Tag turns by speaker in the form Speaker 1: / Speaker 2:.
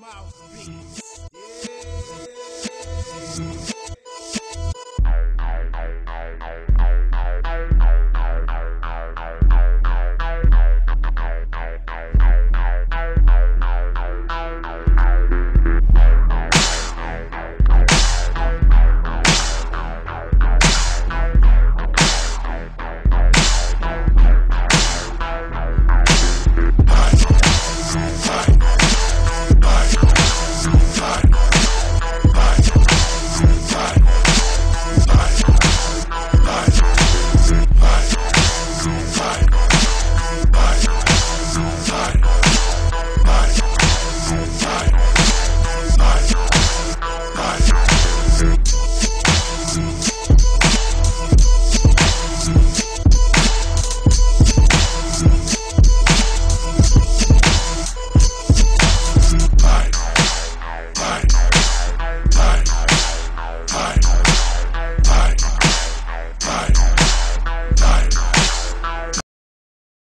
Speaker 1: Mouthpiece.